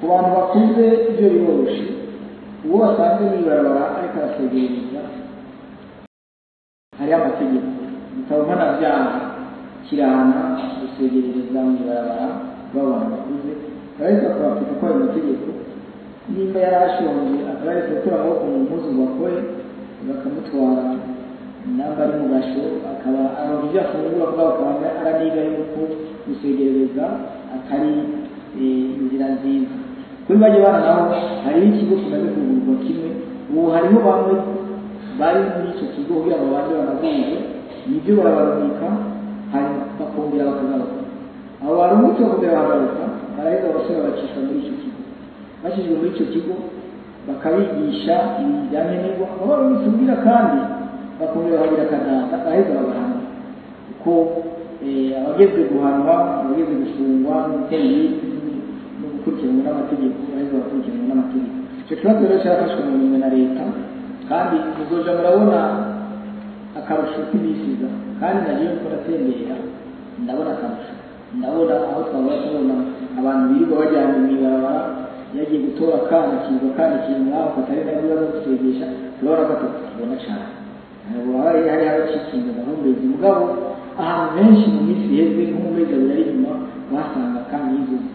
ku bantu bakuze ibyo biroroshye uwo basanze mu ibarabara ariko arasegereza hariho amategeko igitabo mpanabyaha kirahana gusegerereza mu ibarabara b'abantu bakuze barahita kubapika ko ayo mategeko nimba yari ashonje yaretse gukura amaboko mu mpuzu ngo akore bakamutwara namba ari mu gasho akaba aronka ibyo afungura bwabo akaba araniga yuko gusegerereza atari inzira nziza kuri bajya bana nabo hariho ikigo kimaze kugurwa kimwe. Ubu hariho bamwe bari muri icyo kigo kugira ngo babanze banagurwe ni byo barabarumika hanyuma bakongera bakagaruka abo barumutse bakongera bakagaruka baraheza abasore bacisha muri icyo kigo. Bashyizwe muri icyo kigo bakabigisha ibintu bya nkenerwa aho barumutse ubwira kandi bakongera bakagira akadanda baraheza bagahana kuko abageze guhanwa abageze gufungwa no gukora gukurikiranwa n'amategeko baraheza bakurikiranwa n'amategeko icyo kibazo rero cyarafashwe mu minwe na leta kandi muzoja murabona akarusho k'ibisiza kandi nagiye ko natembera ndabona akarusho ndabona aho twabura tubona abantu birirwa bajyanye mu ibarabara yagiye gutora akana kiza kandi kiri ngaho katari na bibazo gusegesha turabona ko atakibona cyane ntabwo hari hari haracikinze amahumbezi mugabo ahantu henshi mu minsi iheze nko mu mezi abiri ari inyuma uhasanga kandi izo ziteye isoni